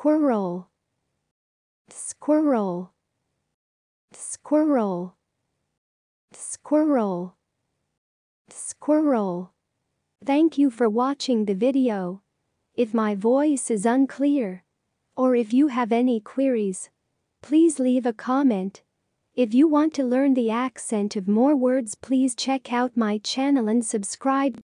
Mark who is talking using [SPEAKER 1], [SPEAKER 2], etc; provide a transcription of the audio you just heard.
[SPEAKER 1] squirrel. Squirrel. Squirrel. Squirrel. Squirrel. Thank you for watching the video. If my voice is unclear or if you have any queries please leave a comment. If you want to learn the accent of more words please check out my channel and subscribe.